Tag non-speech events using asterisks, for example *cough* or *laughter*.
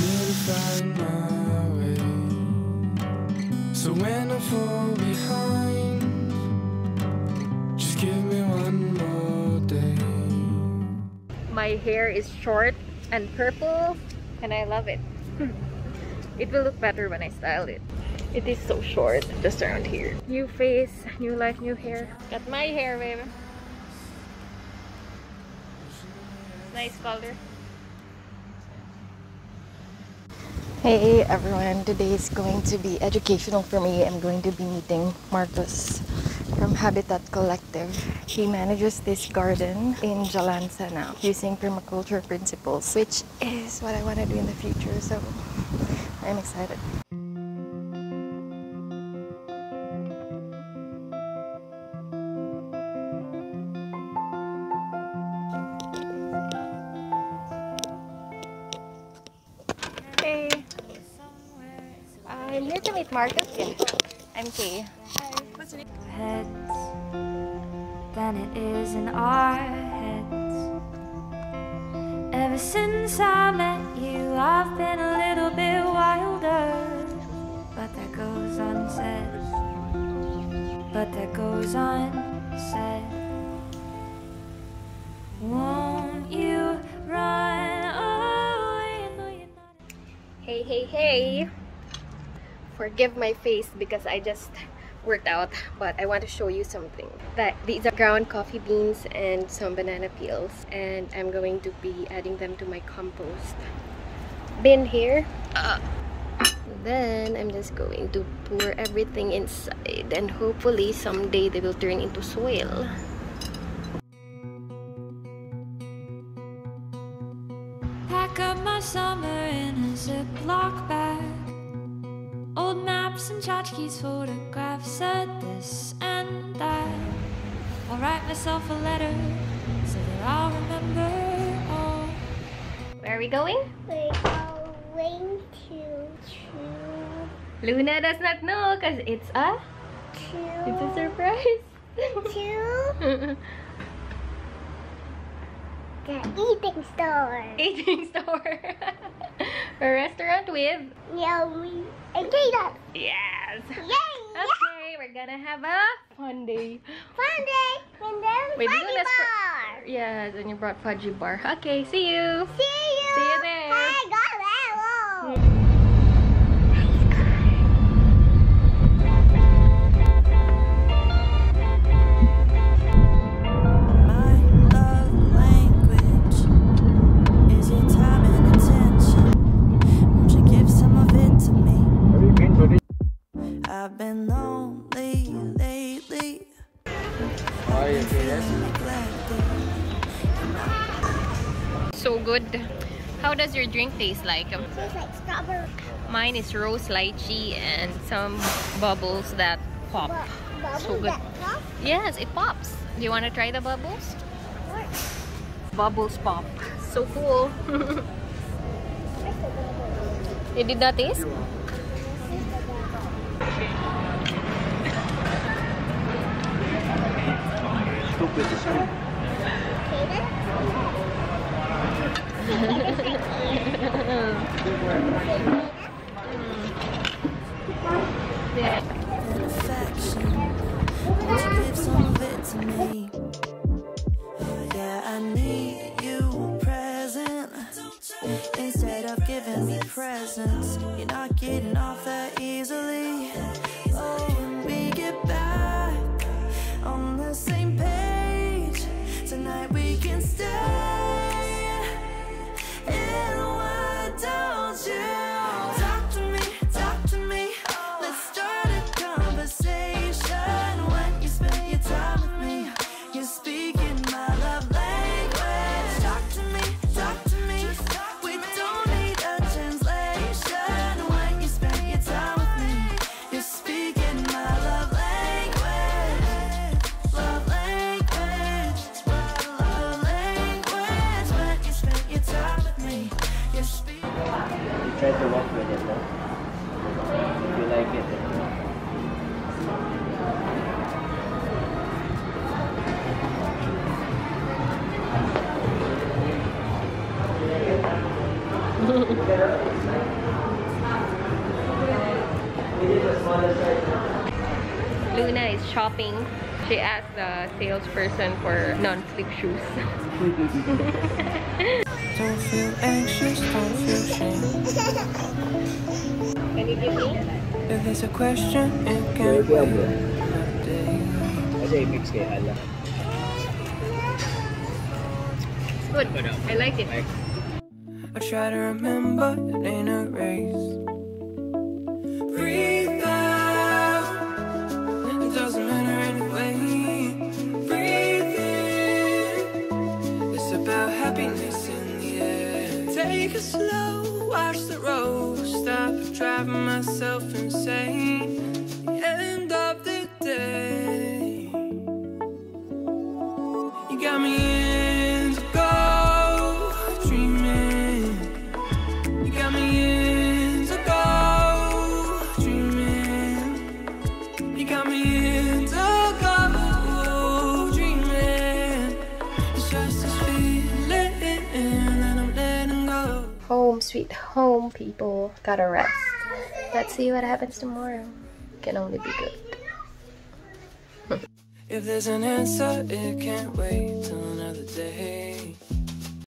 to find my way. So when I fall behind, just give me one more day. My hair is short and purple, and I love it. *laughs* it will look better when I style it. It is so short, just around here. New face, new life, new hair. Got my hair, baby. Nice color. Hey everyone, today is going to be educational for me. I'm going to be meeting Marcus from Habitat Collective. He manages this garden in Jalan Senang using permaculture principles, which is what I want to do in the future. So I'm excited. I'm here to meet Marcus. Yeah, I'm Kae. heads than it is in our heads. Ever since I met you, I've been a little bit wilder. But that goes unsaid. But that goes unsaid. Won't you run away? No. Hey, hey, hey! Forgive my face because I just worked out, but I want to show you something. That these are ground coffee beans and some banana peels, and I'm going to be adding them to my compost bin here. Then I'm just going to pour everything inside, and hopefully someday they will turn into soil. Pack up my summer in a Ziploc bag. Old maps and tchotchkes, photographs said this and that. I'll write myself a letter so that I'll remember all. Where are we going? We're going to to Luna does not know because it's a it's a surprise. *laughs* to *laughs* the eating store. Eating store. *laughs* a restaurant with Yummy and yes. Yay! Okay, we're gonna have a fun day. Fun day and then Wait, Luna's bar. Yes, and you brought fudgy bar. Okay, see you. See you. See you there. Hi, go there. So good. How does your drink taste like? Tastes like strawberry. Mine is rose lychee and some bubbles that pop. Bu- So good. pop. Yes, it pops. Do you want to try the bubbles? What? Bubbles pop. So cool. Where's the bubble? it did not taste? Of it to me? Yeah, I need you present. Instead of giving me presents, you're not getting off that we walk with it though. If you like it. *laughs* Luna is shopping. She asked the salesperson for non-slip shoes. *laughs* Don't feel anxious, don't feel shame. Can you give me? If there's a question, it can wait another day. Kasi mix kay Hala. Good. I like it. I try to remember it ain't a race. Take it slow, watch the road. Stop driving myself insane. Home, home, people. Gotta rest. Let's see what happens tomorrow. Can only be good. If there's an answer, it can't wait till another day.